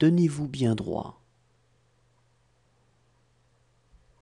tenez-vous bien droit.